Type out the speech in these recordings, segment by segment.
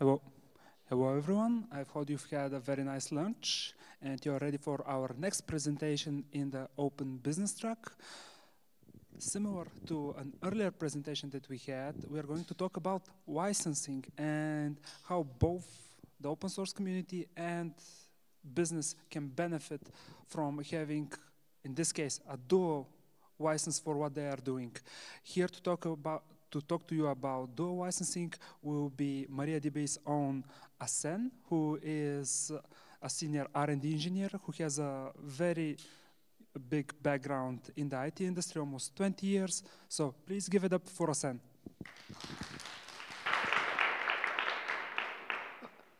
Hello. Hello, everyone. I hope you've had a very nice lunch and you're ready for our next presentation in the open business track. Similar to an earlier presentation that we had, we are going to talk about licensing and how both the open source community and business can benefit from having, in this case, a dual license for what they are doing. Here to talk about to talk to you about dual licensing will be MariaDB's own Asen, who is a senior R&D engineer who has a very big background in the IT industry, almost 20 years. So please give it up for Asen.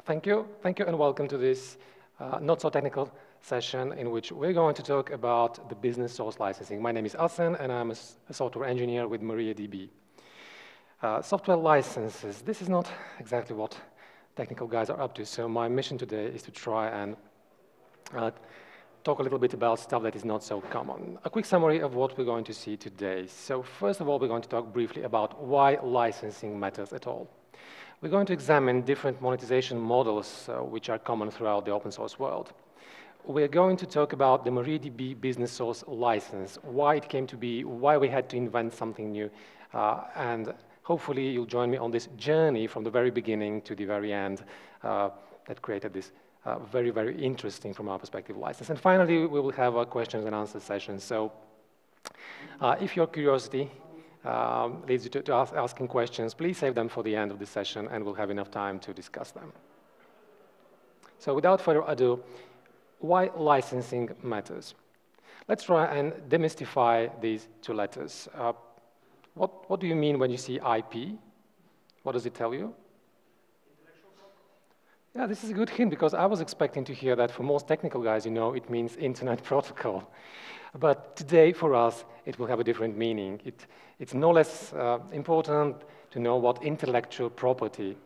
Thank you. Thank you and welcome to this uh, not so technical session in which we're going to talk about the business source licensing. My name is Asen and I'm a, a software engineer with MariaDB. Uh, software licenses, this is not exactly what technical guys are up to, so my mission today is to try and uh, talk a little bit about stuff that is not so common. A quick summary of what we're going to see today. So first of all, we're going to talk briefly about why licensing matters at all. We're going to examine different monetization models uh, which are common throughout the open source world. We're going to talk about the MariaDB business source license, why it came to be, why we had to invent something new, uh, and hopefully you'll join me on this journey from the very beginning to the very end uh, that created this uh, very, very interesting from our perspective license. And finally, we will have a questions and answers session. So uh, if your curiosity um, leads you to, to ask, asking questions, please save them for the end of the session and we'll have enough time to discuss them. So without further ado, why licensing matters? Let's try and demystify these two letters. Uh, what, what do you mean when you see IP? What does it tell you? Yeah, this is a good hint because I was expecting to hear that for most technical guys, you know, it means Internet Protocol. But today, for us, it will have a different meaning. It, it's no less uh, important to know what intellectual property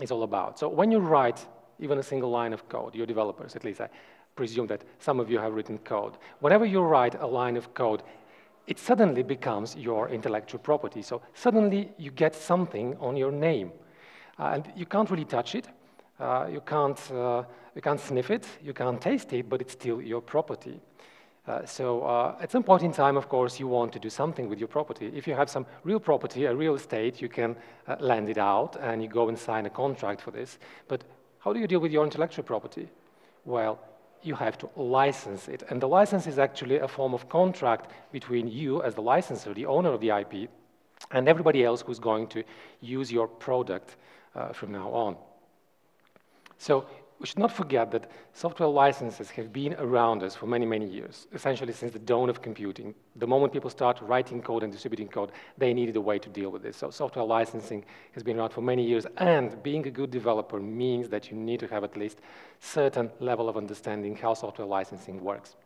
is all about. So when you write even a single line of code, your developers, at least I presume that some of you have written code. Whenever you write a line of code, it suddenly becomes your intellectual property. So suddenly you get something on your name. Uh, and you can't really touch it. Uh, you, can't, uh, you can't sniff it. You can't taste it, but it's still your property. Uh, so uh, at some point in time, of course, you want to do something with your property. If you have some real property, a real estate, you can uh, lend it out and you go and sign a contract for this. But how do you deal with your intellectual property? Well, you have to license it. And the license is actually a form of contract between you as the licensor, the owner of the IP, and everybody else who's going to use your product uh, from now on. So we should not forget that software licenses have been around us for many, many years, essentially since the dawn of computing. The moment people start writing code and distributing code, they needed a way to deal with this. So software licensing has been around for many years, and being a good developer means that you need to have at least certain level of understanding how software licensing works.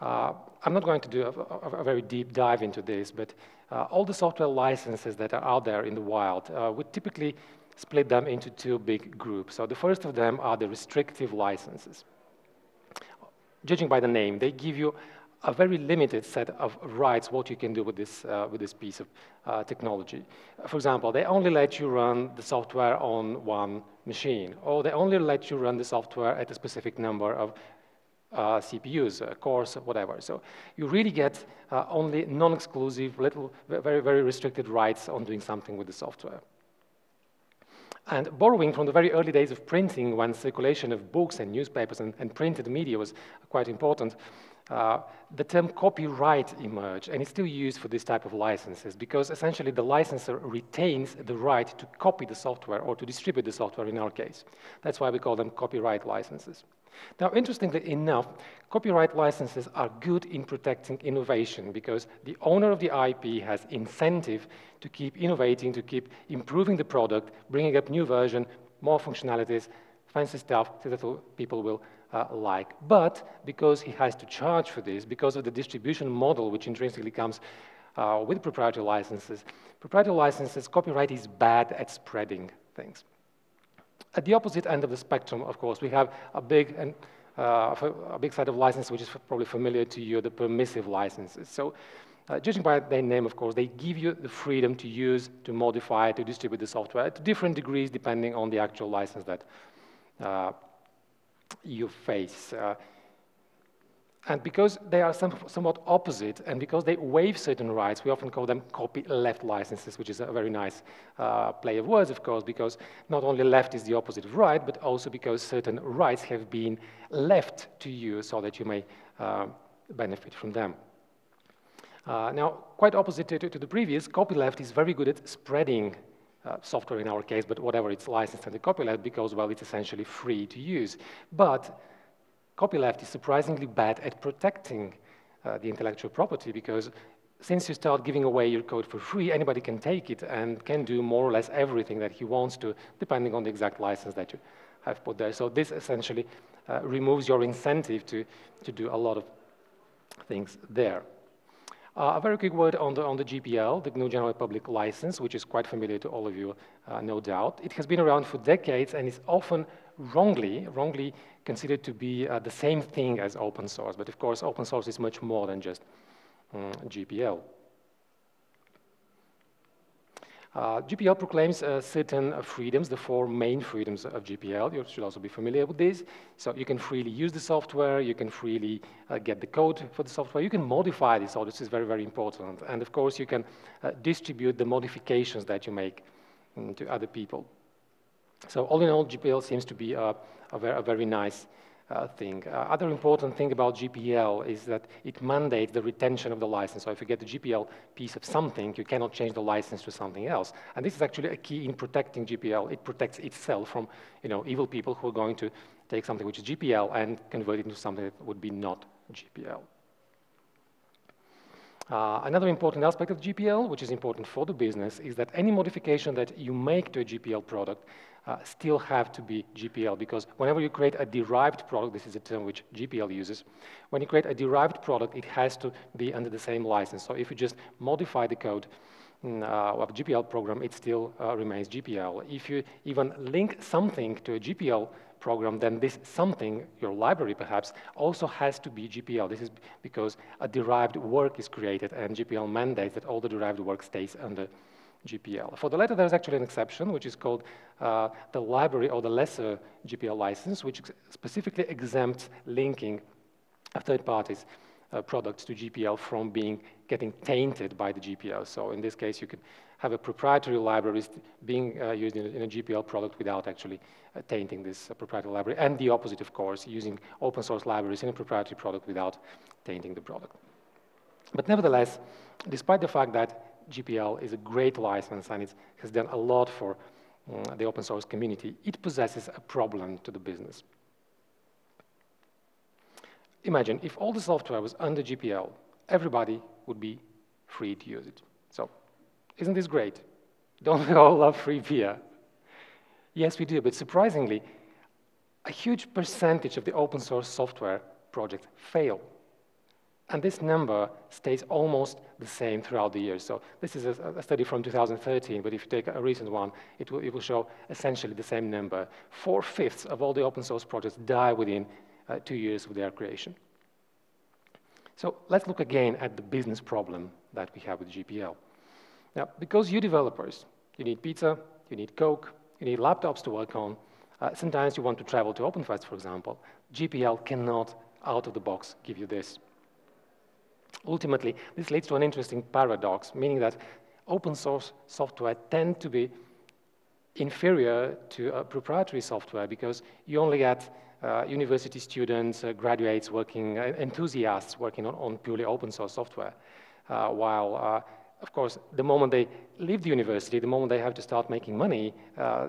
Uh, I'm not going to do a, a, a, very deep dive into this, but uh, all the software licenses that are out there in the wild uh, would typically split them into two big groups. So the first of them are the restrictive licenses. Judging by the name, they give you a very limited set of rights what you can do with this, uh, with this piece of uh, technology. For example, they only let you run the software on one machine, or they only let you run the software at a specific number of uh, CPUs, uh, cores, whatever. So you really get uh, only non-exclusive, little, very, very restricted rights on doing something with the software. And borrowing from the very early days of printing, when circulation of books and newspapers and, and printed media was quite important, uh, the term copyright emerged, and it's still used for this type of licenses because essentially the licensor retains the right to copy the software or to distribute the software in our case. That's why we call them copyright licenses. Now, interestingly enough, copyright licenses are good in protecting innovation because the owner of the IP has incentive to keep innovating, to keep improving the product, bringing up new version, more functionalities, fancy stuff that people will uh, like. But because he has to charge for this, because of the distribution model which intrinsically comes uh, with proprietary licenses, proprietary licenses, copyright is bad at spreading things. At the opposite end of the spectrum, of course, we have a big and uh, a big set of licenses which is probably familiar to you, the permissive licenses. So uh, judging by their name, of course, they give you the freedom to use, to modify, to distribute the software to different degrees depending on the actual license that uh, you face. And because they are some, somewhat opposite, and because they waive certain rights, we often call them copyleft licenses, which is a very nice uh, play of words, of course, because not only left is the opposite of right, but also because certain rights have been left to you so that you may uh, benefit from them. Uh, now, quite opposite to, to, the previous, copyleft is very good at spreading uh, software in our case, but whatever it's licensed under copyleft because, well, it's essentially free to use. But copyleft is surprisingly bad at protecting uh, the intellectual property because since you start giving away your code for free, anybody can take it and can do more or less everything that he wants to, depending on the exact license that you have put there. So this essentially uh, removes your incentive to, to do a lot of things there. Uh, a very quick word on the, on the GPL, the GNU General Public License, which is quite familiar to all of you, uh, no doubt. It has been around for decades and is often wrongly, wrongly considered to be uh, the same thing as open source. But of course, open source is much more than just um, GPL. Uh, GPL proclaims uh, certain freedoms, the four main freedoms of GPL. You should also be familiar with these. So you can freely use the software, you can freely uh, get the code for the software, you can modify this, so this is very, very important. And of course, you can uh, distribute the modifications that you make um, to other people. So all in all, GPL seems to be a, a, very, a very nice uh, thing. Uh, other important thing about GPL is that it mandates the retention of the license. So if you get the GPL piece of something, you cannot change the license to something else. And this is actually a key in protecting GPL. It protects itself from you know, evil people who are going to take something which is GPL and convert it into something that would be not GPL. Uh, another important aspect of GPL, which is important for the business, is that any modification that you make to a GPL product uh, still have to be GPL because whenever you create a derived product, this is a term which GPL uses, when you create a derived product, it has to be under the same license. So if you just modify the code mm, uh, of a GPL program, it still uh, remains GPL. If you even link something to a GPL program, then this something, your library perhaps, also has to be GPL. This is because a derived work is created and GPL mandates that all the derived work stays under GPL. For the latter, there's actually an exception, which is called uh, the library or the lesser GPL license, which specifically exempts linking of third parties uh, products to GPL from being getting tainted by the GPL. So in this case, you could have a proprietary library being uh, used in a, in a, GPL product without actually uh, tainting this uh, proprietary library, and the opposite, of course, using open source libraries in a proprietary product without tainting the product. But nevertheless, despite the fact that GPL is a great license and it has done a lot for um, the open source community. It possesses a problem to the business. Imagine if all the software was under GPL, everybody would be free to use it. So, isn't this great? Don't we all love free beer? Yes, we do, but surprisingly, a huge percentage of the open source software projects fail and this number stays almost the same throughout the years. So this is a, a, study from 2013, but if you take a recent one, it will, it will show essentially the same number. Four-fifths of all the open source projects die within uh, two years of their creation. So let's look again at the business problem that we have with GPL. Now, because you developers, you need pizza, you need Coke, you need laptops to work on, uh, sometimes you want to travel to OpenFest, for example, GPL cannot, out of the box, give you this. Ultimately, this leads to an interesting paradox, meaning that open source software tend to be inferior to uh, proprietary software because you only get uh, university students, uh, graduates working, uh, enthusiasts working on, on, purely open source software. Uh, while, uh, of course, the moment they leave the university, the moment they have to start making money,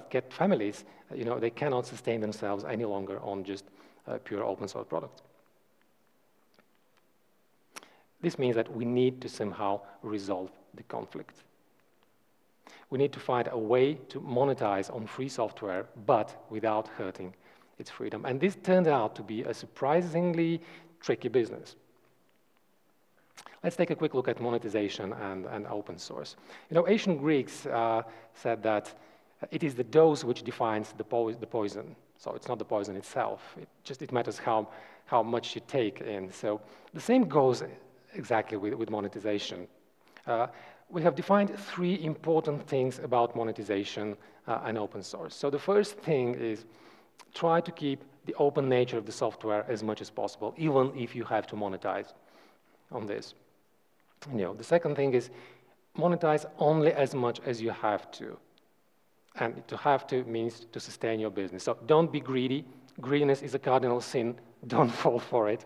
get families, you know, they cannot sustain themselves any longer on just pure open source products. This means that we need to somehow resolve the conflict. We need to find a way to monetize on free software, but without hurting its freedom. And this turned out to be a surprisingly tricky business. Let's take a quick look at monetization and, and open source. You know, ancient Greeks uh, said that it is the dose which defines the, po the poison. So it's not the poison itself. It just it matters how, how much you take in. So the same goes exactly with, with monetization. Uh, we have defined three important things about monetization uh, and open source. So the first thing is try to keep the open nature of the software as much as possible, even if you have to monetize on this. You know, the second thing is monetize only as much as you have to. And to have to means to sustain your business. So don't be greedy. Greediness is a cardinal sin. Don't fall for it.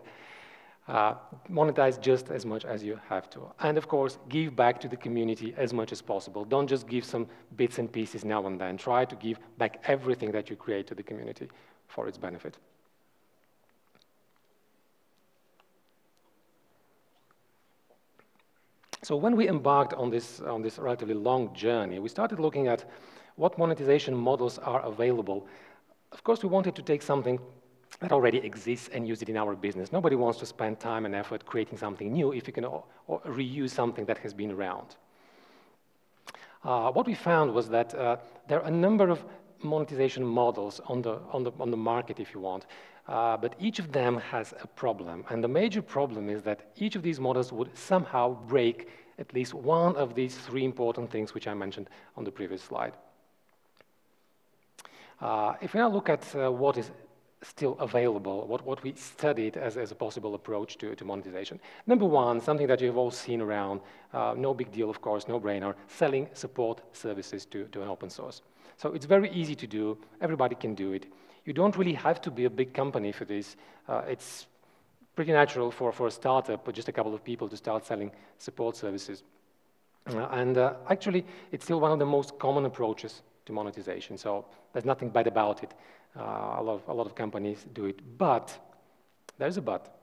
Uh, monetize just as much as you have to. And of course, give back to the community as much as possible. Don't just give some bits and pieces now and then. Try to give back everything that you create to the community for its benefit. So when we embarked on this, on this relatively long journey, we started looking at what monetization models are available. Of course, we wanted to take something that already exists and use it in our business. Nobody wants to spend time and effort creating something new if you can reuse something that has been around. Uh, what we found was that uh, there are a number of monetization models on the, on the, on the market, if you want, uh, but each of them has a problem. And the major problem is that each of these models would somehow break at least one of these three important things which I mentioned on the previous slide. Uh, if we now look at uh, what is still available, what, what we studied as, as a possible approach to, to monetization. Number one, something that you've all seen around, uh, no big deal, of course, no brainer, selling support services to, to an open source. So it's very easy to do, everybody can do it. You don't really have to be a big company for this. Uh, it's pretty natural for, for a startup or just a couple of people to start selling support services. Uh, and uh, actually, it's still one of the most common approaches to monetization. So there's nothing bad about it. Uh, a, lot of, a lot of companies do it. But there's a but.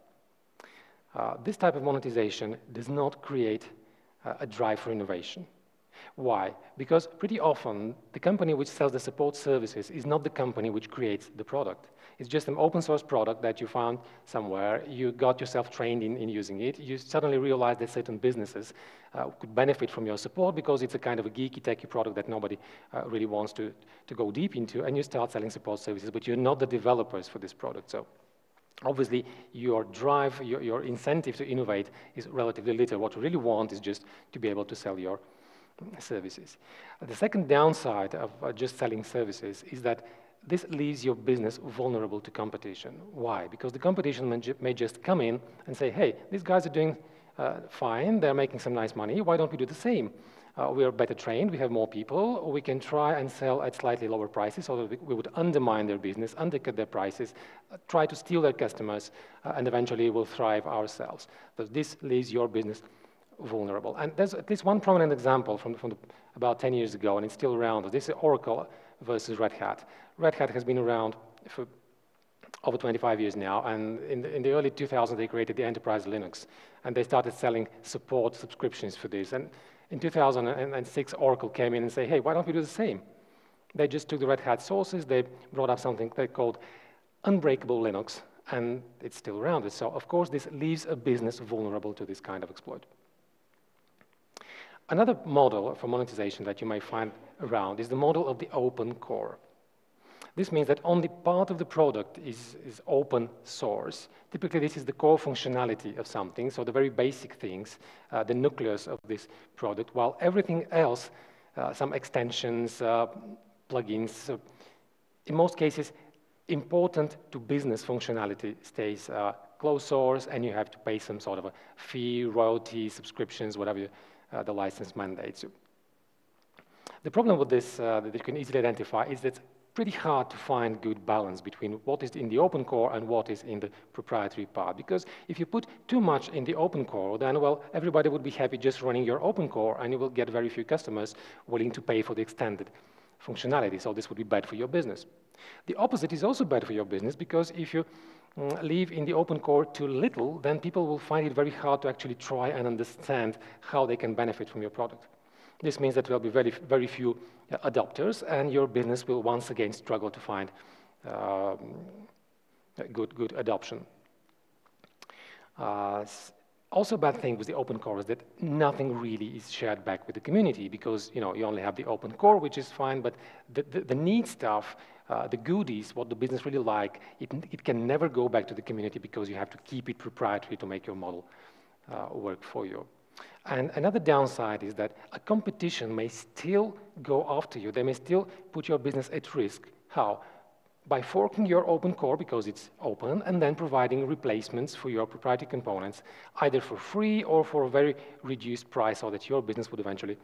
Uh, this type of monetization does not create uh, a drive for innovation. Why? Because pretty often, the company which sells the support services is not the company which creates the product. It's just an open source product that you found somewhere, you got yourself trained in, in using it, you suddenly realize that certain businesses uh, could benefit from your support because it's a kind of a geeky, techy product that nobody uh, really wants to, to go deep into, and you start selling support services, but you're not the developers for this product. So obviously your drive, your, your, incentive to innovate is relatively little. What you really want is just to be able to sell your services. The second downside of uh, just selling services is that this leaves your business vulnerable to competition. Why? Because the competition may just come in and say, hey, these guys are doing uh, fine, they're making some nice money, why don't we do the same? Uh, we are better trained, we have more people, we can try and sell at slightly lower prices so that we would undermine their business, undercut their prices, uh, try to steal their customers, uh, and eventually we'll thrive ourselves. So this leaves your business vulnerable. And there's at least one prominent example from, from the, about 10 years ago, and it's still around. This is Oracle versus Red Hat. Red Hat has been around for over 25 years now, and in the, in the early 2000s, they created the enterprise Linux, and they started selling support subscriptions for this. And in 2006, Oracle came in and said, hey, why don't we do the same? They just took the Red Hat sources, they brought up something they called unbreakable Linux, and it's still around. So, of course, this leaves a business vulnerable to this kind of exploit. Another model for monetization that you may find around is the model of the open core. This means that only part of the product is, is open source. Typically, this is the core functionality of something, so the very basic things, uh, the nucleus of this product, while everything else, uh, some extensions, uh, plugins, in most cases, important to business functionality stays uh, closed source, and you have to pay some sort of a fee, royalty, subscriptions, whatever you, uh, the license mandates. The problem with this uh, that you can easily identify is that pretty hard to find good balance between what is in the open core and what is in the proprietary part. Because if you put too much in the open core, then, well, everybody would be happy just running your open core, and you will get very few customers willing to pay for the extended functionality. So this would be bad for your business. The opposite is also bad for your business, because if you mm, leave in the open core too little, then people will find it very hard to actually try and understand how they can benefit from your product. This means that there will be very, very few adopters, and your business will once again struggle to find um, good, good adoption. Uh, also, a bad thing with the open core is that nothing really is shared back with the community because you know you only have the open core, which is fine, but the, the, the neat stuff, uh, the goodies, what the business really like, it, it can never go back to the community because you have to keep it proprietary to make your model uh, work for you. And another downside is that a competition may still go after you. They may still put your business at risk. How? By forking your open core because it's open and then providing replacements for your proprietary components, either for free or for a very reduced price so that your business would eventually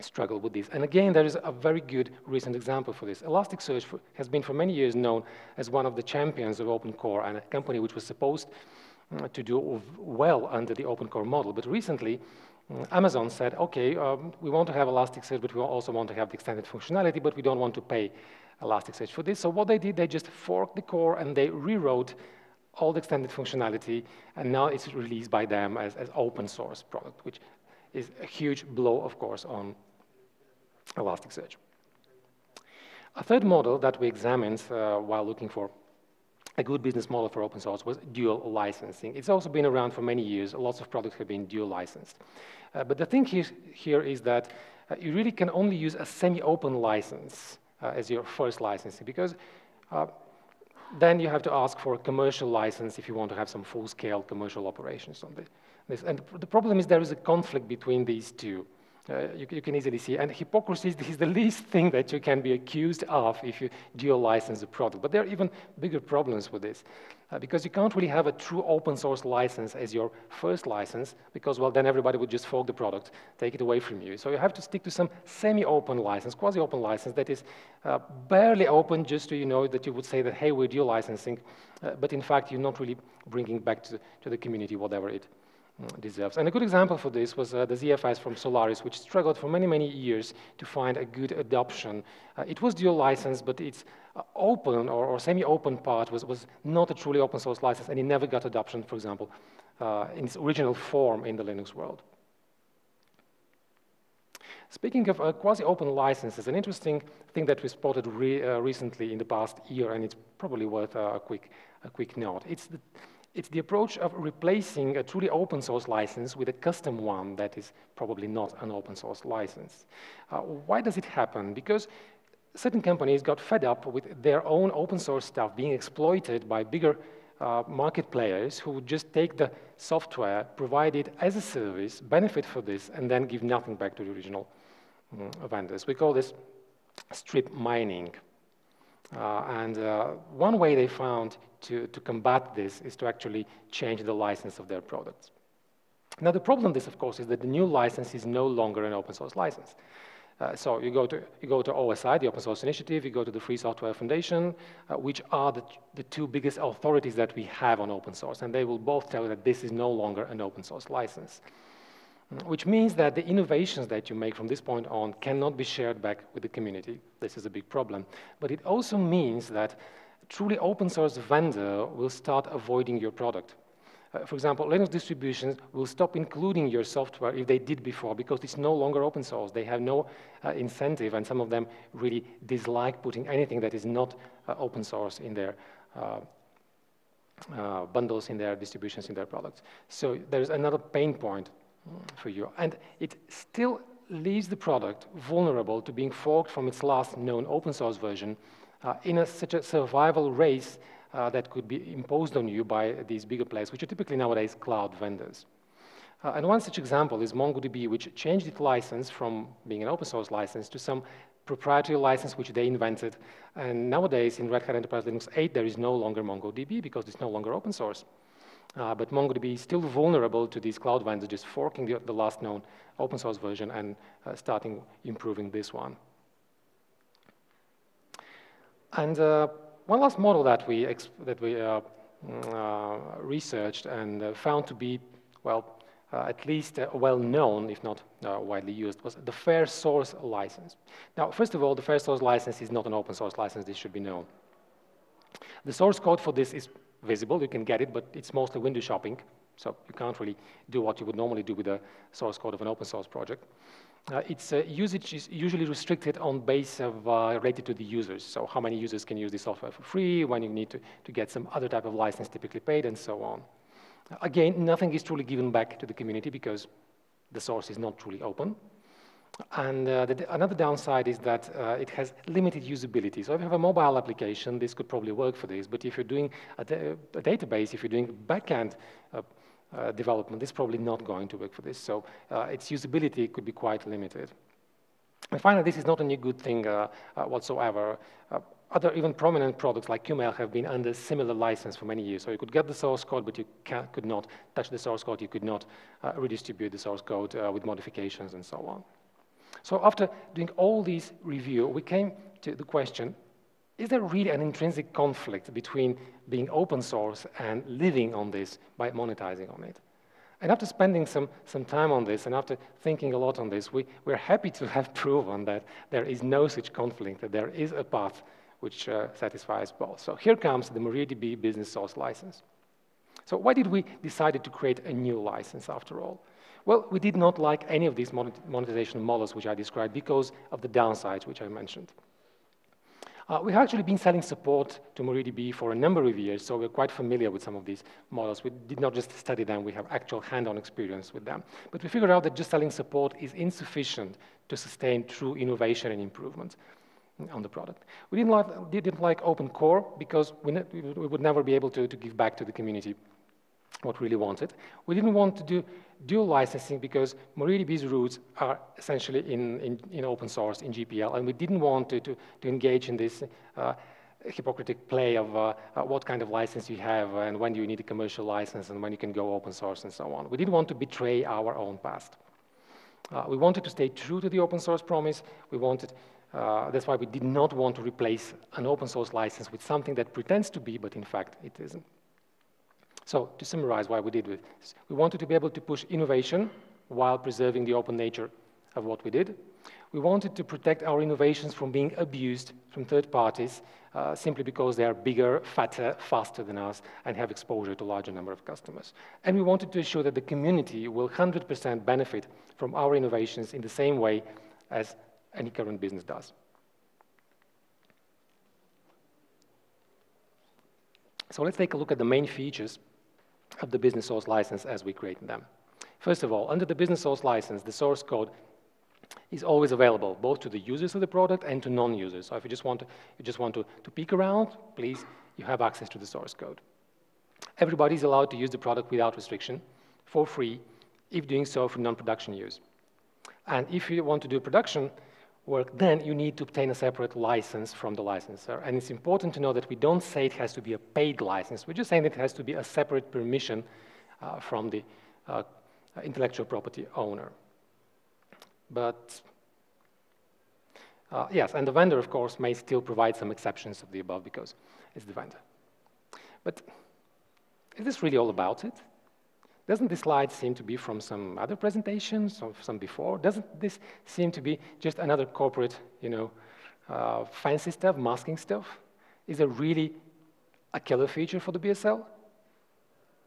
struggle with this. And again, there is a very good recent example for this. Elasticsearch has been for many years known as one of the champions of open core and a company which was supposed to do well under the open core model. But recently, uh, Amazon said, okay, um, we want to have Elasticsearch, but we also want to have the extended functionality, but we don't want to pay Elasticsearch for this. So what they did, they just forked the core and they rewrote all the extended functionality, and now it's released by them as, as open source product, which is a huge blow, of course, on Elasticsearch. A third model that we examined uh, while looking for a good business model for open source was dual licensing. It's also been around for many years. Lots of products have been dual licensed. Uh, but the thing here, here is that uh, you really can only use a semi-open license uh, as your first licensing because uh, then you have to ask for a commercial license if you want to have some full-scale commercial operations on this. And the problem is there is a conflict between these two. Uh, you, you, can easily see. And hypocrisy is the least thing that you can be accused of if you dual license a product. But there are even bigger problems with this. Uh, because you can't really have a true open source license as your first license, because, well, then everybody would just fork the product, take it away from you. So you have to stick to some semi-open license, quasi-open license that is uh, barely open just to, you know, that you would say that, hey, we're dual licensing, uh, but in fact, you're not really bringing back to, to the community whatever it deserves. And a good example for this was uh, the ZFS from Solaris, which struggled for many, many years to find a good adoption. Uh, it was dual license, but its uh, open or, or semi-open part was, was not a truly open source license, and it never got adoption, for example, uh, in its original form in the Linux world. Speaking of uh, quasi-open licenses, an interesting thing that we spotted re uh, recently in the past year, and it's probably worth a quick, a quick note. It's the, it's the approach of replacing a truly open source license with a custom one that is probably not an open source license. Uh, why does it happen? Because certain companies got fed up with their own open source stuff being exploited by bigger uh, market players who would just take the software, provide it as a service, benefit for this, and then give nothing back to the original um, vendors. We call this strip mining. Uh, and uh, one way they found to, to combat this is to actually change the license of their products. Now, the problem this, of course, is that the new license is no longer an open source license. Uh, so you go, to, you go to OSI, the Open Source Initiative, you go to the Free Software Foundation, uh, which are the, the two biggest authorities that we have on open source, and they will both tell you that this is no longer an open source license which means that the innovations that you make from this point on cannot be shared back with the community. This is a big problem. But it also means that truly open source vendor will start avoiding your product. Uh, for example, Linux distributions will stop including your software if they did before because it's no longer open source. They have no uh, incentive, and some of them really dislike putting anything that is not uh, open source in their uh, uh, bundles, in their distributions, in their products. So there's another pain point for you. And it still leaves the product vulnerable to being forked from its last known open source version uh, in a, such a survival race uh, that could be imposed on you by these bigger players, which are typically nowadays cloud vendors. Uh, and one such example is MongoDB, which changed its license from being an open source license to some proprietary license which they invented. And nowadays in Red Hat Enterprise Linux 8, there is no longer MongoDB because it's no longer open source. Uh, but MongoDB is still vulnerable to these cloud vendors just forking the, the last known open source version and uh, starting improving this one. And uh, one last model that we, that we uh, mm, uh, researched and uh, found to be, well, at least well known, if not widely used, was the fair source license. Now, first of all, the fair source license is not an open source license, this should be known. The source code for this is visible, you can get it, but it's mostly window shopping, so you can't really do what you would normally do with the source code of an open source project. Uh, its uh, usage is usually restricted on base of uh, related to the users. So how many users can use the software for free, when you need to, to get some other type of license typically paid, and so on. Again, nothing is truly given back to the community because the source is not truly open. And uh, the, another downside is that uh, it has limited usability. So if you have a mobile application, this could probably work for this. But if you're doing a, a database, if you're doing backend uh, uh, development this is probably not going to work for this. So uh, its usability could be quite limited. And finally, this is not a good thing uh, whatsoever. Other even prominent products like QMail have been under similar license for many years. So you could get the source code, but you could not touch the source code. You could not redistribute the source code with modifications and so on. So after doing all these review, we came to the question, is there really an intrinsic conflict between being open source and living on this by monetizing on it? And after spending some, some time on this and after thinking a lot on this, we, we're happy to have proven that there is no such conflict, that there is a path which uh, satisfies both. So here comes the MariaDB business source license. So why did we decide to create a new license after all? Well, we did not like any of these monetization models which I described because of the downsides which I mentioned. Uh, we have actually been selling support to MariaDB for a number of years, so we're quite familiar with some of these models. We did not just study them, we have actual hand-on experience with them. But we figured out that just selling support is insufficient to sustain true innovation and improvement on the product. We didn't like, didn't like open core because we, we would never be able to, to give back to the community what we really wanted. We didn't want to do dual licensing because MariaDB's roots are essentially in, in, in, open source, in GPL, and we didn't want to, to, to engage in this uh, hypocritic play of uh, uh, what kind of license you have and when you need a commercial license and when you can go open source and so on. We didn't want to betray our own past. Uh, we wanted to stay true to the open source promise. We wanted, uh, that's why we did not want to replace an open source license with something that pretends to be, but in fact it isn't. So to summarize why we did this, we wanted to be able to push innovation while preserving the open nature of what we did. We wanted to protect our innovations from being abused from third parties uh, simply because they are bigger, fatter, faster than us and have exposure to a larger number of customers. And we wanted to ensure that the community will 100% benefit from our innovations in the same way as any current business does. So let's take a look at the main features of the business source license as we create them. First of all, under the business source license, the source code is always available, both to the users of the product and to non-users. So if you just want, to, you just want to, to peek around, please, you have access to the source code. Everybody is allowed to use the product without restriction, for free, if doing so for non-production use. And if you want to do production, work, then you need to obtain a separate license from the licensor. And it's important to know that we don't say it has to be a paid license. We're just saying it has to be a separate permission uh, from the uh, intellectual property owner. But uh, yes, and the vendor, of course, may still provide some exceptions of the above because it's the vendor. But is this really all about it? Doesn't this slide seem to be from some other presentations or some before? Doesn't this seem to be just another corporate, you know, uh, fancy stuff, masking stuff? Is it really a killer feature for the BSL?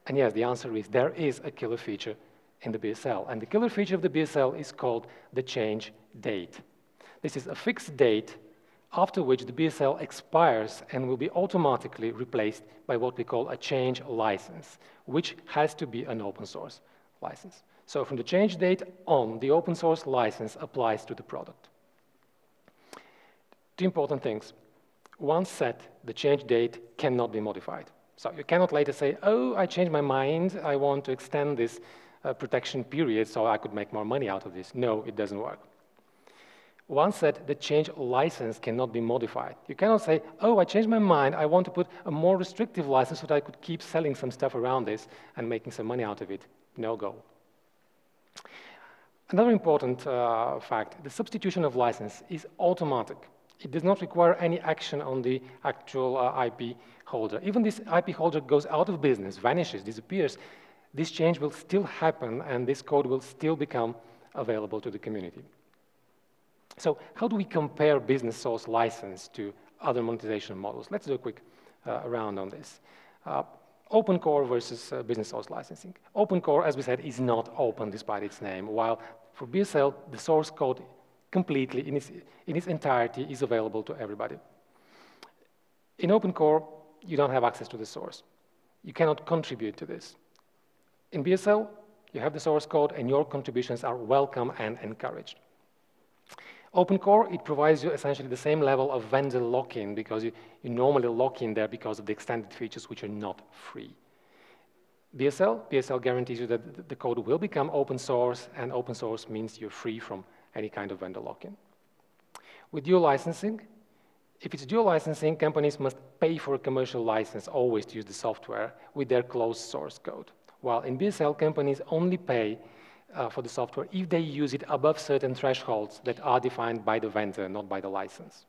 And yes, the answer is there is a killer feature in the BSL. And the killer feature of the BSL is called the change date. This is a fixed date after which the BSL expires and will be automatically replaced by what we call a change license, which has to be an open source license. So from the change date on, the open source license applies to the product. Two important things. Once set, the change date cannot be modified. So you cannot later say, oh, I changed my mind, I want to extend this uh, protection period so I could make more money out of this. No, it doesn't work. Once that the change license cannot be modified. You cannot say, oh, I changed my mind, I want to put a more restrictive license so that I could keep selling some stuff around this and making some money out of it. No go. Another important uh, fact, the substitution of license is automatic. It does not require any action on the actual uh, IP holder. Even this IP holder goes out of business, vanishes, disappears, this change will still happen and this code will still become available to the community. So how do we compare business source license to other monetization models? Let's do a quick uh, round on this. Uh, open core versus uh, business source licensing. Open core, as we said, is not open despite its name, while for BSL, the source code completely, in its, in its entirety, is available to everybody. In open core, you don't have access to the source. You cannot contribute to this. In BSL, you have the source code, and your contributions are welcome and encouraged. OpenCore, it provides you essentially the same level of vendor lock-in because you, you normally lock in there because of the extended features which are not free. BSL, BSL guarantees you that the code will become open source, and open source means you're free from any kind of vendor lock-in. With dual licensing, if it's dual licensing, companies must pay for a commercial license always to use the software with their closed source code. While in BSL, companies only pay uh, for the software if they use it above certain thresholds that are defined by the vendor, not by the license.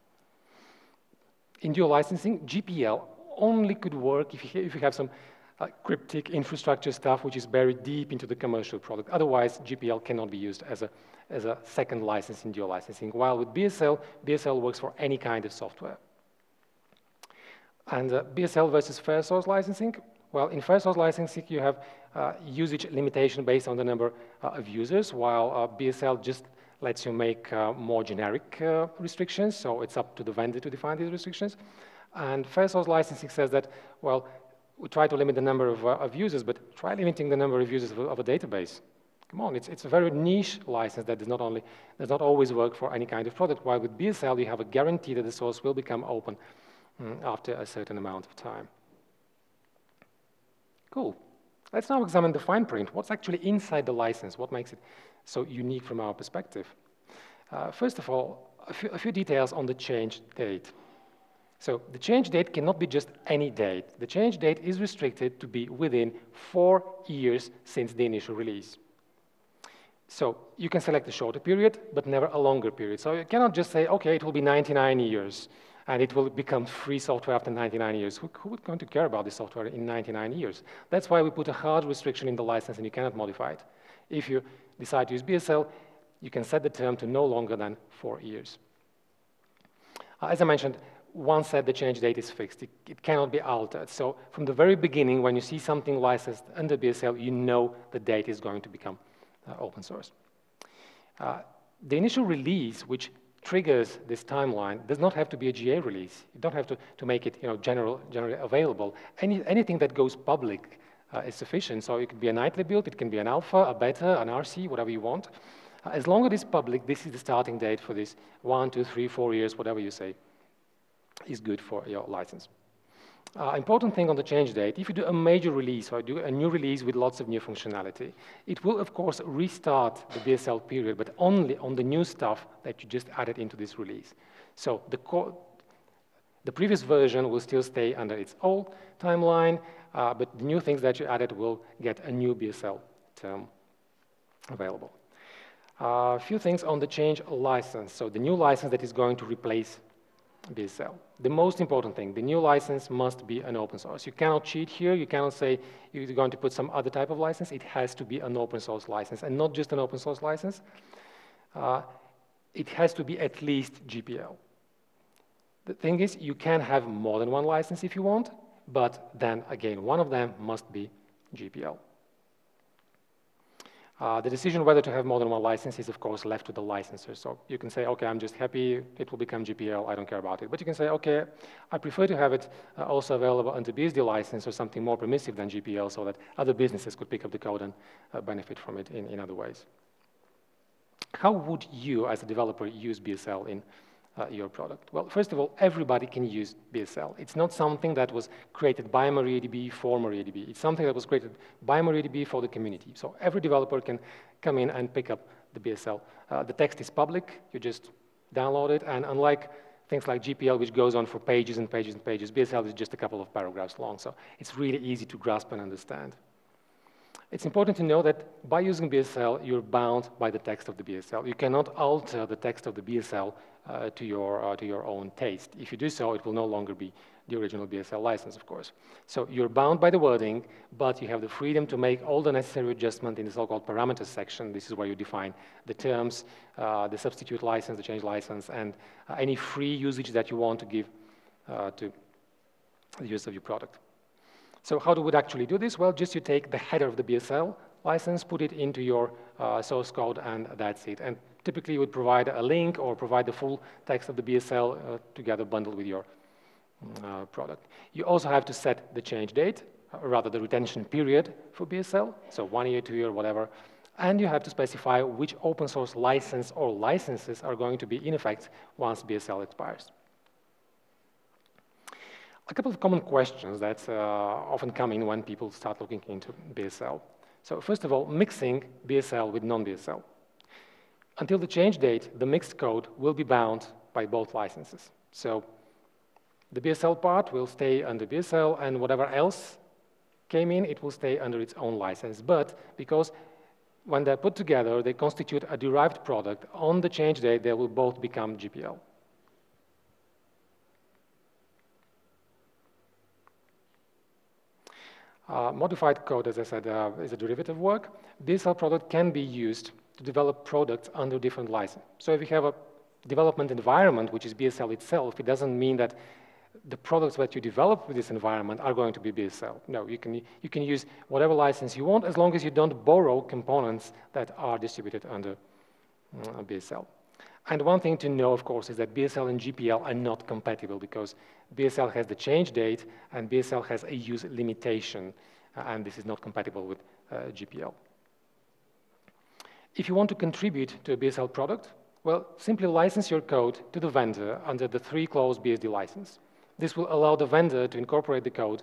In dual licensing, GPL only could work if you, if you have some uh, cryptic infrastructure stuff which is buried deep into the commercial product. Otherwise, GPL cannot be used as a, as a second license in dual licensing. While with BSL, BSL works for any kind of software. And uh, BSL versus fair source licensing, well, in fair source licensing, you have usage limitation based on the number uh, of users, while uh, BSL just lets you make uh, more generic uh, restrictions, so it's up to the vendor to define these restrictions. And fair source licensing says that, well, we try to limit the number of, of users, but try limiting the number of users of, of a database. Come on, it's, it's a very niche license that does not, only, does not always work for any kind of product, while with BSL you have a guarantee that the source will become open mm, after a certain amount of time. Cool. Let's now examine the fine print. What's actually inside the license? What makes it so unique from our perspective? Uh, first of all, a few, a few details on the change date. So the change date cannot be just any date. The change date is restricted to be within four years since the initial release. So you can select a shorter period, but never a longer period. So you cannot just say, okay, it will be 99 years and it will become free software after 99 years. Who, who is going to care about this software in 99 years? That's why we put a hard restriction in the license and you cannot modify it. If you decide to use BSL, you can set the term to no longer than four years. Uh, as I mentioned, once set the change date is fixed, it, it, cannot be altered. So from the very beginning, when you see something licensed under BSL, you know the date is going to become uh, open source. Uh, the initial release, which triggers this timeline does not have to be a GA release. You don't have to, to make it you know, general, generally available. Any, anything that goes public uh, is sufficient. So it could be a nightly build, it can be an alpha, a beta, an RC, whatever you want. Uh, as long as it's public, this is the starting date for this one, two, three, four years, whatever you say, is good for your license. Uh, important thing on the change date, if you do a major release or do a new release with lots of new functionality, it will, of course, restart the BSL period, but only on the new stuff that you just added into this release. So the, the previous version will still stay under its old timeline, uh, but the new things that you added will get a new BSL term available. A uh, few things on the change license. So the new license that is going to replace BSL. The most important thing, the new license must be an open source. You cannot cheat here. You cannot say you're going to put some other type of license. It has to be an open source license, and not just an open source license. Uh, it has to be at least GPL. The thing is, you can have more than one license if you want, but then again, one of them must be GPL. Uh, the decision whether to have more than one license is, of course, left to the licensor. So you can say, okay, I'm just happy it will become GPL, I don't care about it. But you can say, okay, I prefer to have it uh, also available under BSD license or something more permissive than GPL so that other businesses could pick up the code and uh, benefit from it in, in other ways. How would you, as a developer, use BSL in uh, your product? Well, first of all, everybody can use BSL. It's not something that was created by MariaDB for MariaDB. It's something that was created by MariaDB for the community. So every developer can come in and pick up the BSL. Uh, the text is public. You just download it. And unlike things like GPL, which goes on for pages and pages and pages, BSL is just a couple of paragraphs long. So it's really easy to grasp and understand. It's important to know that by using BSL, you're bound by the text of the BSL. You cannot alter the text of the BSL uh, to, your, uh, to your own taste. If you do so, it will no longer be the original BSL license, of course. So you're bound by the wording, but you have the freedom to make all the necessary adjustment in the so-called parameters section. This is where you define the terms, uh, the substitute license, the change license, and uh, any free usage that you want to give uh, to the use of your product. So how do we actually do this? Well, just you take the header of the BSL license, put it into your uh, source code, and that's it. And typically you would provide a link or provide the full text of the BSL uh, together bundled with your uh, product. You also have to set the change date, or rather the retention period for BSL, so one year, two year, whatever. And you have to specify which open source license or licenses are going to be in effect once BSL expires. A couple of common questions that uh, often come in when people start looking into BSL. So first of all, mixing BSL with non-BSL. Until the change date, the mixed code will be bound by both licenses. So the BSL part will stay under BSL, and whatever else came in, it will stay under its own license. But because when they're put together, they constitute a derived product, on the change date, they will both become GPL. Uh, modified code, as I said, uh, is a derivative work. BSL product can be used to develop products under different license. So if you have a development environment, which is BSL itself, it doesn't mean that the products that you develop with this environment are going to be BSL. No, you can, you can use whatever license you want as long as you don't borrow components that are distributed under uh, BSL. And one thing to know, of course, is that BSL and GPL are not compatible because BSL has the change date and BSL has a use limitation, uh, and this is not compatible with uh, GPL. If you want to contribute to a BSL product, well, simply license your code to the vendor under the three-clause BSD license. This will allow the vendor to incorporate the code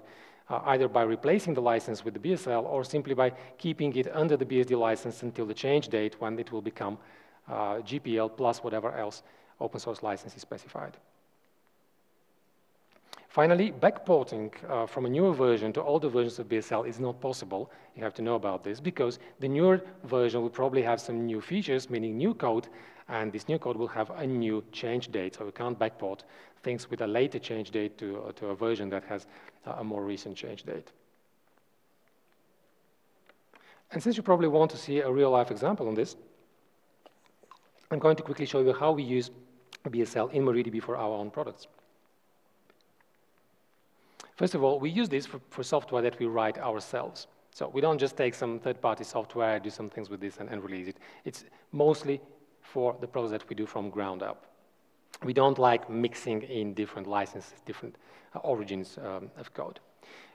uh, either by replacing the license with the BSL or simply by keeping it under the BSD license until the change date when it will become GPL plus whatever else open source license is specified. Finally, backporting uh, from a newer version to older versions of BSL is not possible. You have to know about this because the newer version will probably have some new features, meaning new code, and this new code will have a new change date. So we can't backport things with a later change date to, uh, to a version that has uh, a more recent change date. And since you probably want to see a real-life example on this, I'm going to quickly show you how we use BSL in MariaDB for our own products. First of all, we use this for, for software that we write ourselves. So we don't just take some third-party software, do some things with this, and, and, release it. It's mostly for the products that we do from ground up. We don't like mixing in different licenses, different uh, origins um, of code.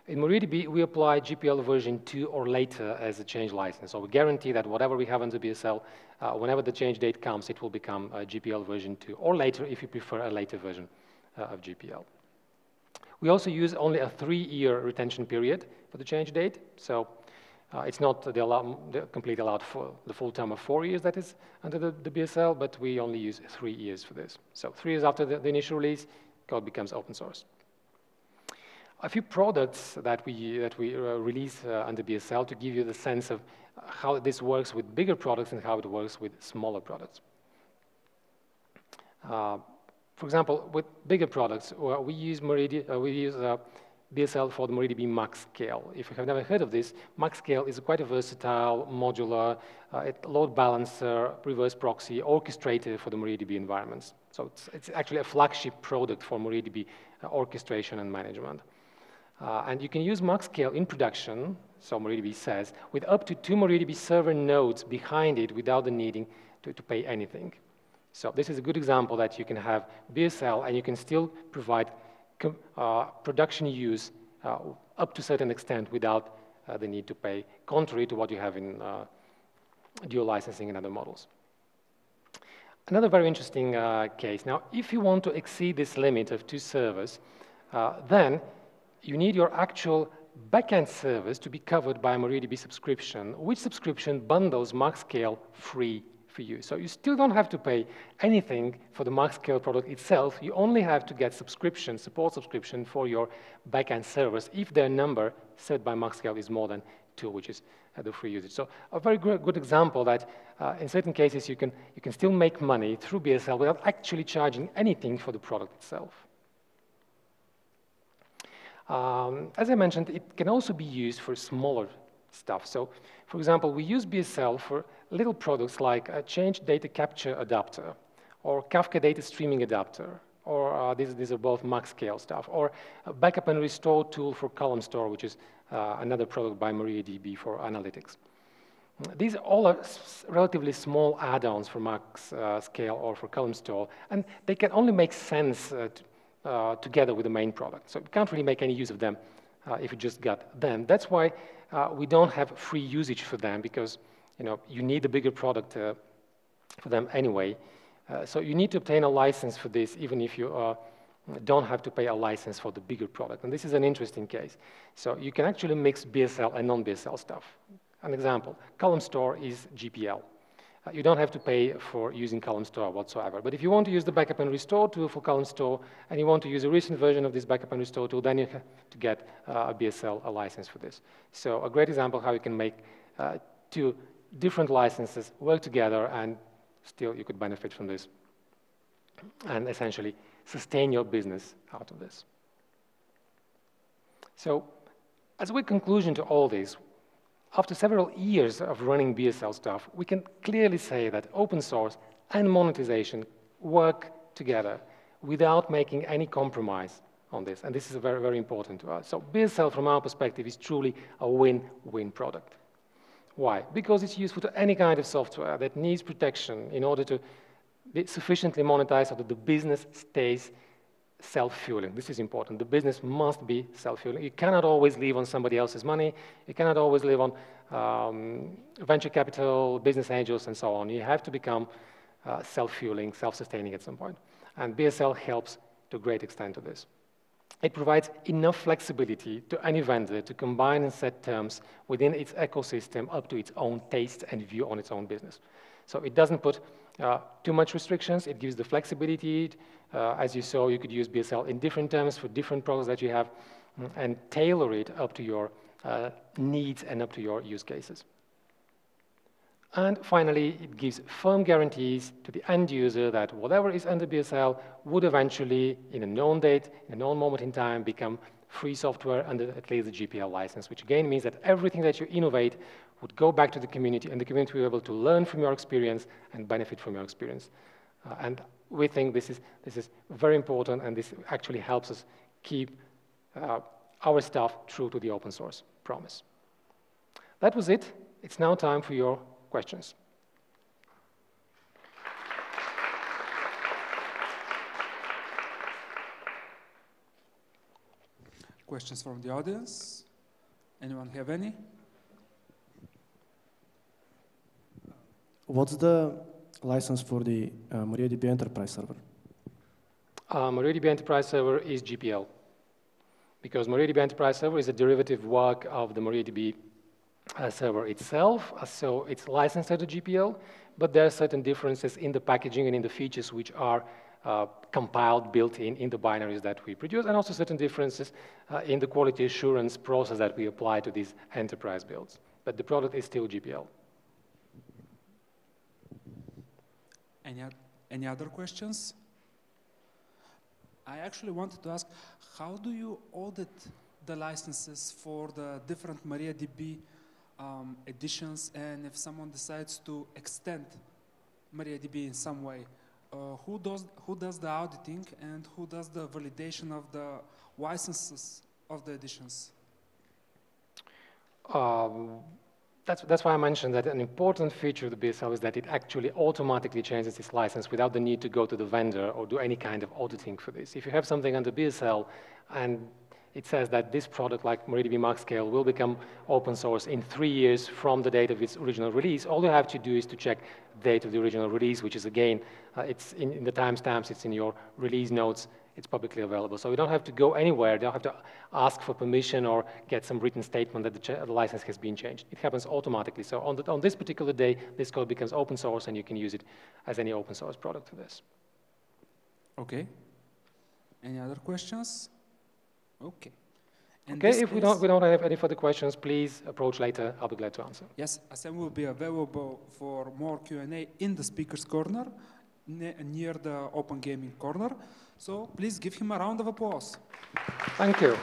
In MariaDB, we apply GPL version 2 or later as a change license. So we guarantee that whatever we have in the BSL, uh, whenever the change date comes, it will become GPL version 2, or later if you prefer a later version uh, of GPL. We also use only a three-year retention period for the change date. So uh, it's not the, allow, the complete allowed for the full term of four years that is under the, the, BSL, but we only use three years for this. So three years after the, the initial release, code becomes open source. A few products that we, that we uh, release uh, under BSL to give you the sense of how this works with bigger products and how it works with smaller products. Uh, for example, with bigger products, we use, Meridian, uh, we use BSL for the MariaDB Max Scale. If you have never heard of this, MaxScale is quite a versatile, modular uh, load balancer, reverse proxy, orchestrator for the MariaDB environments. So it's, it's actually a flagship product for MariaDB orchestration and management. Uh, and you can use MaxScale in production, so MariaDB says, with up to two MariaDB server nodes behind it without the needing to, to pay anything. So this is a good example that you can have BSL and you can still provide uh, production use uh, up to a certain extent without uh, the need to pay, contrary to what you have in uh, dual licensing and other models. Another very interesting uh, case. Now, if you want to exceed this limit of two servers, uh, then you need your actual backend service to be covered by a MariaDB subscription, which subscription bundles MaxScale free for you. So you still don't have to pay anything for the MaxScale product itself. You only have to get subscription, support subscription for your backend servers if their number set by MaxScale is more than two, which is uh, the free usage. So a very good example that uh, in certain cases you can, you can still make money through BSL without actually charging anything for the product itself. Um, as I mentioned, it can also be used for smaller stuff. So, for example, we use BSL for little products like a change data capture adapter or Kafka data streaming adapter, or uh, these, these are both MaxScale stuff, or a backup and restore tool for ColumnStore, which is uh, another product by MariaDB for analytics. These are all are relatively small add-ons for max uh, scale or for ColumnStore, and they can only make sense uh, uh, together with the main product. So you can't really make any use of them uh, if you just got them. That's why we don't have free usage for them, because you know, you need a bigger product uh, for them anyway. Uh, so you need to obtain a license for this, even if you uh, don't have to pay a license for the bigger product. And this is an interesting case. So you can actually mix BSL and non-BSL stuff. An example, ColumnStore is GPL. You don't have to pay for using ColumnStore whatsoever. But if you want to use the backup and restore tool for ColumnStore, and you want to use a recent version of this backup and restore tool, then you have to get uh, a BSL a license for this. So a great example how you can make uh, two different licenses work together and still you could benefit from this and essentially sustain your business out of this. So as a quick conclusion to all this, after several years of running BSL stuff, we can clearly say that open source and monetization work together without making any compromise on this. And this is very, very important to us. So BSL, from our perspective, is truly a win-win product. Why? Because it's useful to any kind of software that needs protection in order to be sufficiently monetized so that the business stays self-fueling. This is important. The business must be self-fueling. You cannot always live on somebody else's money. You cannot always live on um, venture capital, business angels, and so on. You have to become uh, self-fueling, self-sustaining at some point. And BSL helps to a great extent to this. It provides enough flexibility to any vendor to combine and set terms within its ecosystem up to its own taste and view on its own business. So it doesn't put uh, too much restrictions. It gives the flexibility. Uh, as you saw, you could use BSL in different terms for different products that you have mm, and tailor it up to your uh, needs and up to your use cases. And finally, it gives firm guarantees to the end user that whatever is under BSL would eventually, in a known date, in a known moment in time, become free software under at least the GPL license, which again means that everything that you innovate would go back to the community, and the community will be able to learn from your experience and benefit from your experience. Uh, and we think this is, this is very important, and this actually helps us keep uh, our stuff true to the open source promise. That was it. It's now time for your questions. Questions from the audience? Anyone have any? What's the license for the uh, MariaDB Enterprise server? Uh, MariaDB Enterprise server is GPL because MariaDB Enterprise server is a derivative work of the MariaDB uh, server itself, uh, so it's licensed to GPL, but there are certain differences in the packaging and in the features which are uh, compiled, built in, in the binaries that we produce, and also certain differences uh, in the quality assurance process that we apply to these enterprise builds. But the product is still GPL. Any, any other questions? I actually wanted to ask, how do you audit the licenses for the different MariaDB um, editions and if someone decides to extend MariaDB in some way, uh, who, does, who does the auditing and who does the validation of the licenses of the editions? Um, that's, that's why I mentioned that an important feature of the BSL is that it actually automatically changes its license without the need to go to the vendor or do any kind of auditing for this. If you have something under BSL and it says that this product, like MariaDB MaxScale, will become open source in three years from the date of its original release. All you have to do is to check date of the original release, which is again, uh, it's in, in the timestamps, it's in your release notes, it's publicly available. So you don't have to go anywhere, you don't have to ask for permission or get some written statement that the, the license has been changed. It happens automatically. So on, the, on this particular day, this code becomes open source and you can use it as any open source product for this. Okay. Any other questions? Okay. okay, if we don't, we don't have any further questions, please approach later. I'll be glad to answer. Yes, Asen will be available for more Q&A in the speaker's corner, near the open gaming corner. So please give him a round of applause. Thank you.